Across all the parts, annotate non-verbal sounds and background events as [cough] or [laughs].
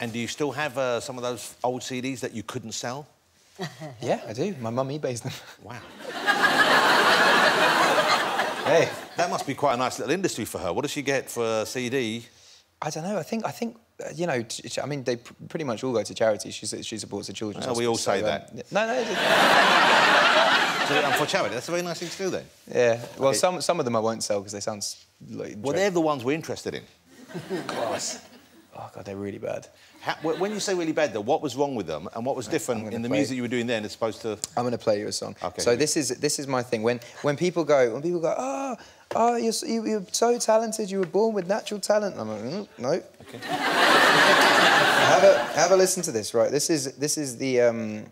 And do you still have uh, some of those old CDs that you couldn't sell? [laughs] Yeah, I do. My mum eBays them. [laughs] Wow. [laughs] hey. That must be quite a nice little industry for her. What does she get for a CD? I don't know. I think I think uh, you know. I mean, they pretty much all go to charity. She she supports the children. Well, we all say so, that. um, no, no. So, for charity, that's a very nice thing to do then. Yeah. Well, Okay. some some of them I won't sell because they sound like. Well, dread- they're the ones we're interested in. Class. Oh god, they're really bad. How, when you say really bad, though, what was wrong with them, and what was different in the music you were doing then as opposed to? I'm going to play you a song. Okay, So this is this is my thing. When when people go when people go, oh, oh, you're, s- you, you're so talented. You were born with natural talent. I'm like, mm, no. Okay. [laughs] have a have a listen to this. Right. This is this is the um.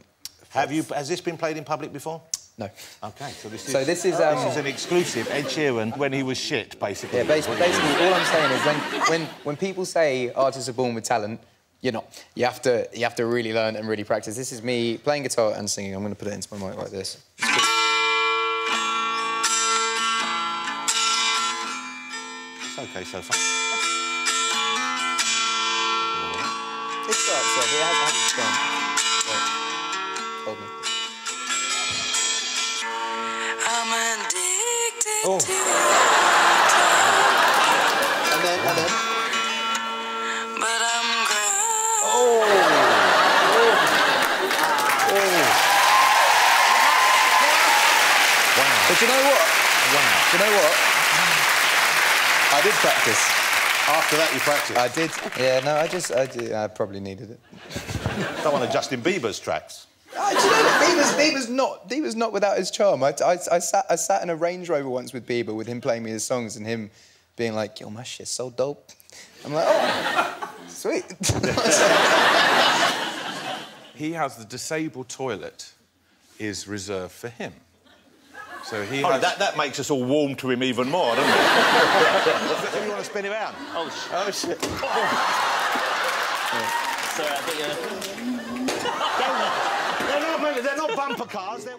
Have you? Has this been played in public before? No. Okay, so this is. So this is, this um, is an exclusive. Ed Sheeran when he was shit, basically. Yeah, basically, basically, all I'm saying is when, when, when people say artists are born with talent, you're not. You have to you have to really learn and really practice. This is me playing guitar and singing. I'm going to put it into my mic like this. It's okay so far. It starts off. It has, has Oh. And then and then. but I'm crying. Oh. oh. But you know what? Wow. Do you know what? I did practice. After that, you practiced. I did. Yeah. No, I just I, did, I probably needed it. Don't want to Justin Bieber's tracks. Oh, do you know what? Bieber's, Bieber's not Bieber's not without his charm. I, I, I, sat, I sat in a Range Rover once with Bieber, with him playing me his songs and him being like, "Yo, my shit's so dope." I'm like, "Oh, sweet." [laughs] He has the disabled toilet is reserved for him. So he Oh, has... that, that makes us all warm to him even more, doesn't it? [laughs] Do you want to spin him out? Oh, shit. Oh, shit. [laughs] Sorry, I think you're... Not cars, they're...